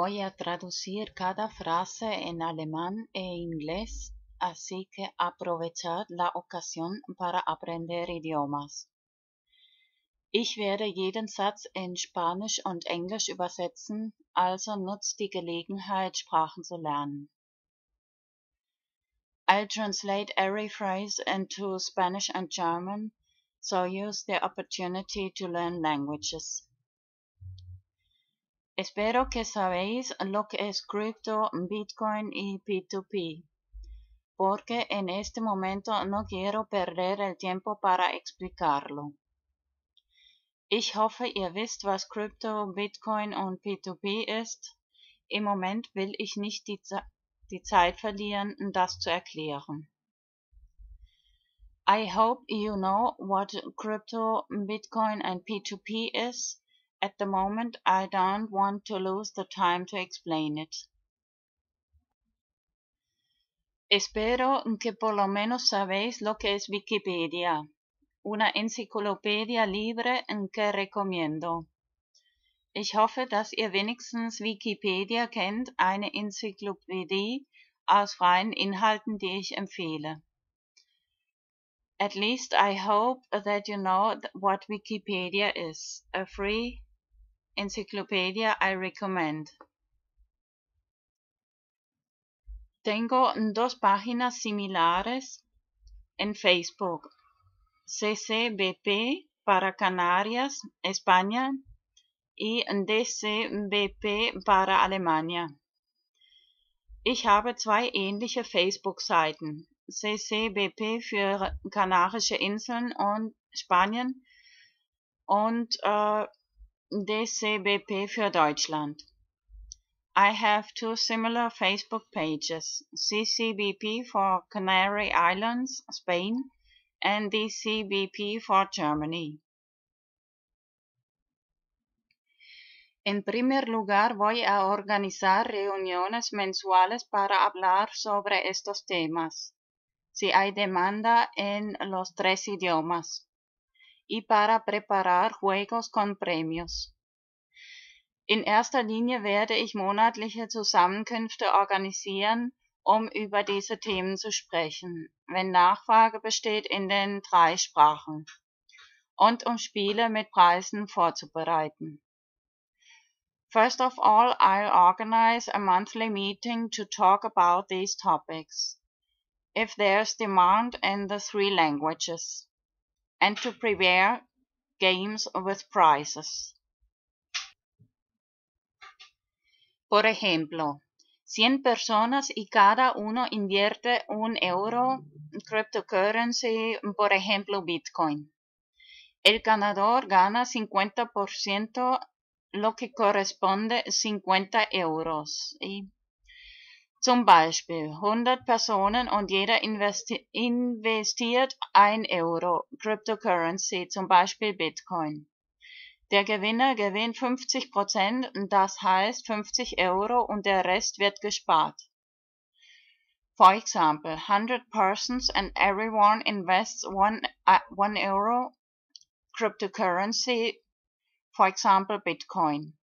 Voy a traducir cada frase en alemán e inglés, así que aprovechad la ocasión para aprender idiomas. Ich werde jeden Satz in Spanisch und Englisch übersetzen, also nutzt die Gelegenheit, Sprachen zu lernen. I'll translate every phrase into Spanish and German, so use the opportunity to learn languages. Espero que sabéis lo que es cripto, Bitcoin y P2P, porque en este momento no quiero perder el tiempo para explicarlo. Ich hoffe, ihr wisst, was Krypto, Bitcoin und P2P ist. Im Moment will ich nicht die, die Zeit verlieren, das zu erklären. I hope you know what crypto, Bitcoin and P2P is At the moment I don't want to lose the time to explain it. Espero que por lo menos sabéis lo que es Wikipedia, una enciclopedia libre en que recomiendo. Ich hoffe, dass ihr wenigstens Wikipedia kennt, eine Enzyklopädie aus freien Inhalten, die ich empfehle. At least I hope that you know what Wikipedia is, a free Encyclopedia I recommend. Tengo dos páginas similares en Facebook. CCBP para Canarias, España y DCBP para Alemania. Ich habe zwei ähnliche Facebook-Seiten. CCBP für Kanarische Inseln und Spanien und äh, DCBP für Deutschland. I have two similar Facebook pages, CCBP for Canary Islands, Spain, and DCBP for Germany. En primer lugar, voy a organizar reuniones mensuales para hablar sobre estos temas, si hay demanda en los tres idiomas y para preparar juegos con premios. In erster Linie werde ich monatliche Zusammenkünfte organisieren, um über diese Themen zu sprechen, wenn Nachfrage besteht in den drei Sprachen und um Spiele mit Preisen vorzubereiten. First of all, I'll organize a monthly meeting to talk about these topics, if there's demand in the three languages. And to prepare games with prizes. Por ejemplo, 100 personas y cada uno invierte un euro cryptocurrency, por ejemplo Bitcoin. El ganador gana 50%, lo que corresponde 50 euros. Zum Beispiel 100 Personen und jeder investi investiert ein Euro Cryptocurrency, zum Beispiel Bitcoin. Der Gewinner gewinnt 50 Prozent, das heißt 50 Euro und der Rest wird gespart. For example, 100 persons and everyone invests one, uh, one euro cryptocurrency, for example Bitcoin.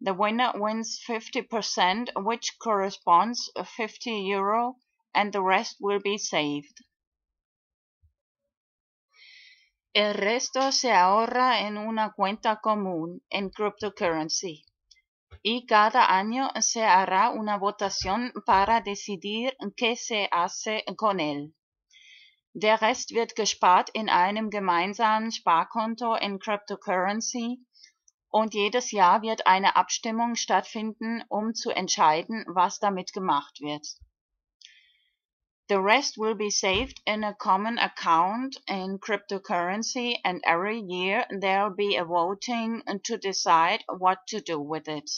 The winner wins 50%, which corresponds to 50 euro, and the rest will be saved. El resto se ahorra en una cuenta común en cryptocurrency y cada año se hará una votación para decidir qué se hace con él. Der Rest wird gespart in einem gemeinsamen Sparkonto in cryptocurrency und jedes Jahr wird eine Abstimmung stattfinden, um zu entscheiden, was damit gemacht wird. The rest will be saved in a common account in cryptocurrency and every year there'll be a voting to decide what to do with it.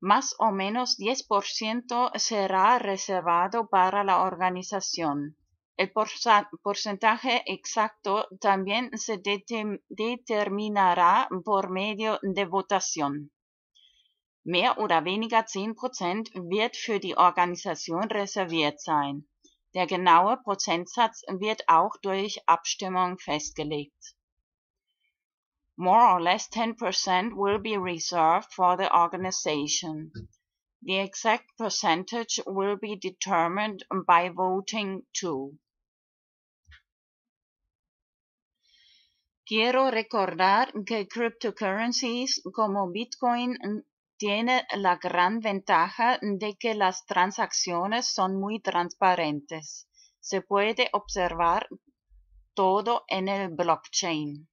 Más o menos 10% será reservado para la organización. El porcentaje exacto también se determinará por medio de votación. Mehr oder weniger 10% wird für die Organisation reserviert sein. Der genaue Prozentsatz wird auch durch Abstimmung festgelegt. More or less 10% will be reserved for the organization. The exact percentage will be determined by voting too. Quiero recordar que cryptocurrencies como Bitcoin tiene la gran ventaja de que las transacciones son muy transparentes. Se puede observar todo en el blockchain.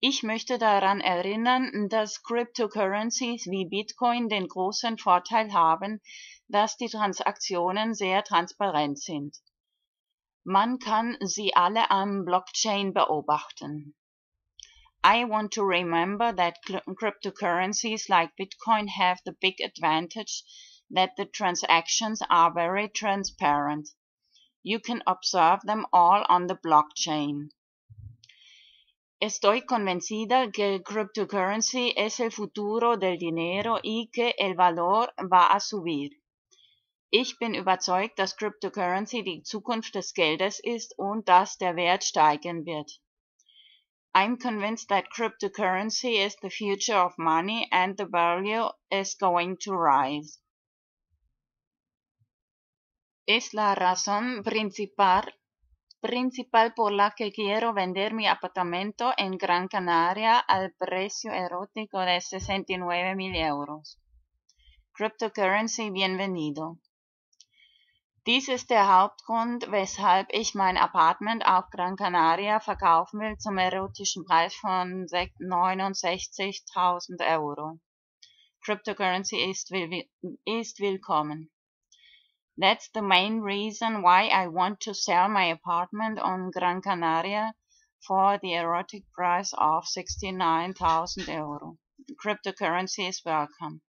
Ich möchte daran erinnern, dass Cryptocurrencies wie Bitcoin den großen Vorteil haben, dass die Transaktionen sehr transparent sind. Man kann sie alle am Blockchain beobachten. I want to remember that cryptocurrencies like Bitcoin have the big advantage that the transactions are very transparent. You can observe them all on the blockchain. Estoy convencida que cryptocurrency es el futuro del dinero y que el valor va a subir. Ich bin überzeugt, dass Cryptocurrency die Zukunft des Geldes ist und dass der Wert steigen wird. I'm convinced that cryptocurrency is the future of money and the value is going to rise. Es la razón principal, principal por la que quiero vender mi apartamento en Gran Canaria al precio erótico de 69 mil euros. Cryptocurrency, bienvenido. Dies ist der Hauptgrund, weshalb ich mein Apartment auf Gran Canaria verkaufen will zum erotischen Preis von 69.000 Euro. Cryptocurrency ist, will, ist willkommen. That's the main reason why I want to sell my apartment on Gran Canaria for the erotic price of 69,000 euro. Cryptocurrency is welcome.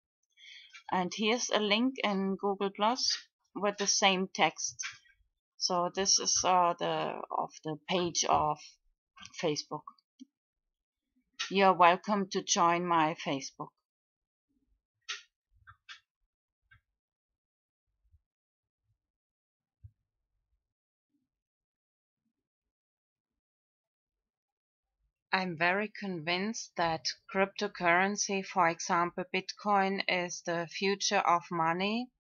And here's a link in Google Plus with the same text. So this is uh, the of the page of Facebook. You're welcome to join my Facebook. I'm very convinced that cryptocurrency, for example, Bitcoin, is the future of money.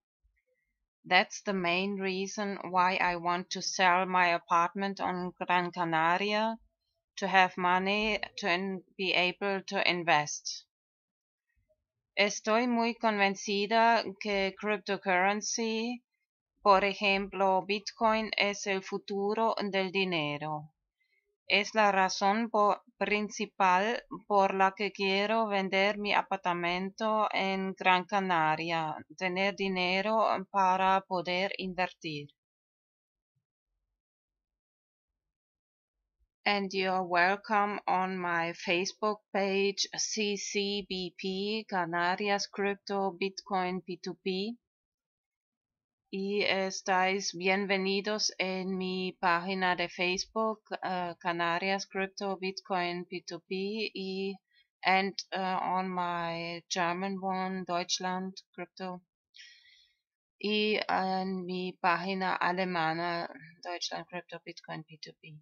That's the main reason why I want to sell my apartment on Gran Canaria to have money to be able to invest. Estoy muy convencida que cryptocurrency, por ejemplo, Bitcoin, es el futuro del dinero. Es la razón principal por la que quiero vender mi apartamento en Gran Canaria, tener dinero para poder invertir. And you're welcome on my Facebook page CCBP Canarias Crypto Bitcoin P2P y estáis bienvenidos en mi página de Facebook uh, Canarias Crypto Bitcoin P2P y and uh, on my German one Deutschland Crypto y en mi página alemana Deutschland Crypto Bitcoin P2P.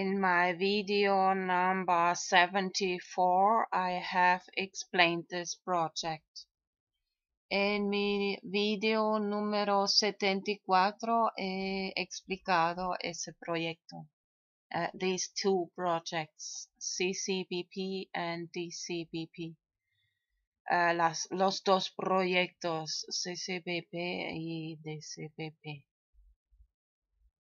In my video number 74, I have explained this project. En mi video número 74 he explicado ese proyecto. Uh, these two projects, CCBP and DCBP. Las, los dos proyectos, CCBP y DCBP.